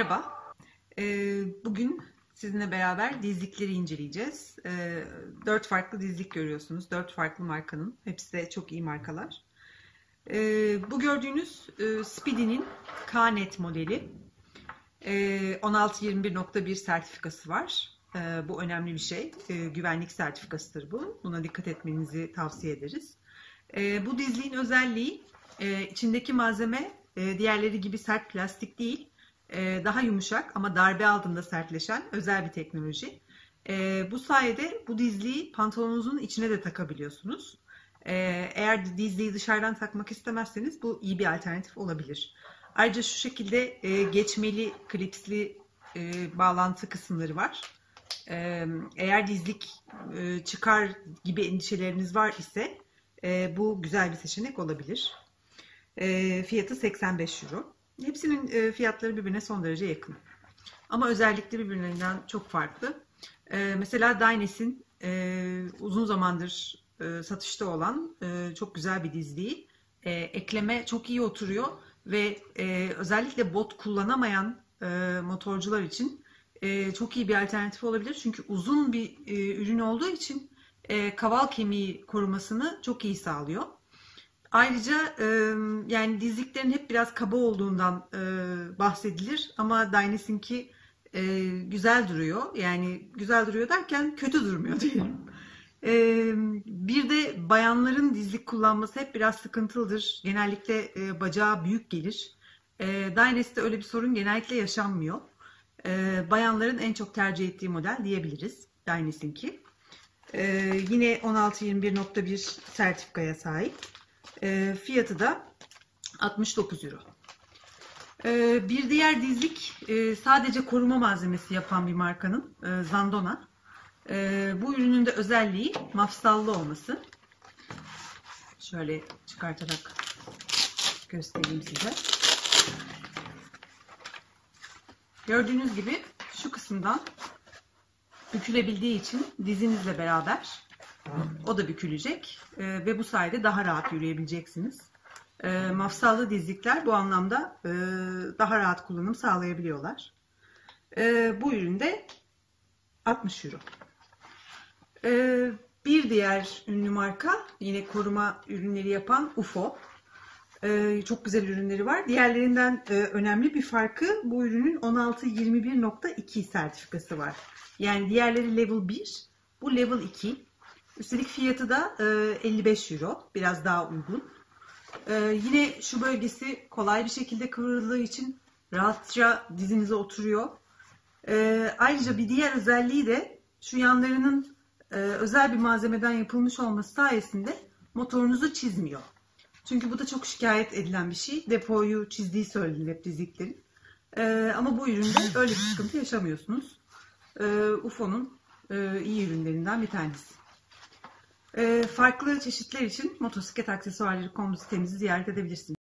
Merhaba. Ee, bugün sizinle beraber dizlikleri inceleyeceğiz. Ee, dört farklı dizlik görüyorsunuz. Dört farklı markanın. Hepsi de çok iyi markalar. Ee, bu gördüğünüz e, Speedy'nin K-Net modeli. 1621.1 sertifikası var. Bu önemli bir şey. Güvenlik sertifikasıdır bu. Buna dikkat etmenizi tavsiye ederiz. Bu dizliğin özelliği e, içindeki malzeme e, diğerleri gibi sert plastik değil daha yumuşak ama darbe altında sertleşen özel bir teknoloji. E, bu sayede bu dizliği pantolonunuzun içine de takabiliyorsunuz. E, eğer dizliği dışarıdan takmak istemezseniz bu iyi bir alternatif olabilir. Ayrıca şu şekilde e, geçmeli, klipsli e, bağlantı kısımları var. E, eğer dizlik e, çıkar gibi endişeleriniz var ise e, bu güzel bir seçenek olabilir. E, fiyatı 85 euro. Hepsinin e, fiyatları birbirine son derece yakın. Ama özellikleri birbirlerinden çok farklı. E, mesela Dynes'in e, uzun zamandır satışta olan çok güzel bir dizliği. Ekleme çok iyi oturuyor ve özellikle bot kullanamayan motorcular için çok iyi bir alternatif olabilir. Çünkü uzun bir ürün olduğu için kaval kemiği korumasını çok iyi sağlıyor. Ayrıca e, yani dizliklerin hep biraz kaba olduğundan e, bahsedilir ama Dynes'inki e, güzel duruyor. Yani güzel duruyor derken kötü durmuyor diyelim. E, bir de bayanların dizlik kullanması hep biraz sıkıntılıdır. Genellikle e, bacağı büyük gelir. E, Dynes'te öyle bir sorun genellikle yaşanmıyor. E, bayanların en çok tercih ettiği model diyebiliriz Dynes'inki. E, yine 1621.1 sertifikaya sahip. E, fiyatı da 69 euro. E, bir diğer dizlik e, sadece koruma malzemesi yapan bir markanın e, Zandona. E, bu ürünün de özelliği mafsallı olması. Şöyle çıkartarak göstereyim size. Gördüğünüz gibi şu kısımdan bükülebildiği için dizinizle beraber o da bükülecek e, ve bu sayede daha rahat yürüyebileceksiniz. E, mafsallı dizlikler bu anlamda e, daha rahat kullanım sağlayabiliyorlar. E, bu üründe 60 euro. E, bir diğer ünlü marka yine koruma ürünleri yapan UFO. Ee, çok güzel ürünleri var. Diğerlerinden e, önemli bir farkı bu ürünün 1621.2 sertifikası var. Yani diğerleri level 1, bu level 2. Üstelik fiyatı da e, 55 euro. Biraz daha uygun. E, yine şu bölgesi kolay bir şekilde kıvrıldığı için rahatça dizinize oturuyor. E, ayrıca bir diğer özelliği de şu yanlarının e, özel bir malzemeden yapılmış olması sayesinde motorunuzu çizmiyor. Çünkü bu da çok şikayet edilen bir şey. Depoyu çizdiği söyleniyor hep dizliklerin. E, ama bu üründe öyle bir sıkıntı yaşamıyorsunuz. E, UFO'nun e, iyi ürünlerinden bir tanesi. E, farklı çeşitler için motosiklet aksesuarları.com sitemizi ziyaret edebilirsiniz.